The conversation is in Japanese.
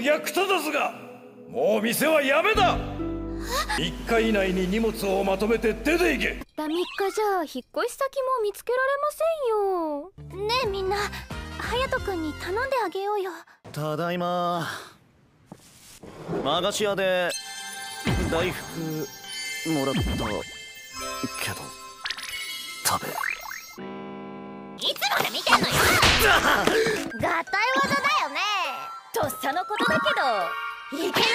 役立たずがもう店はやめだ。3日以内に荷物をまとめて出ていけ。3日じゃ引っ越し先も見つけられませんよ。ねえみんな隼人君に頼んであげようよ。ただいま。和菓子屋で大福もらったけど食べ。いつまで見てんのよ。合体技とっさのことだけど。いける？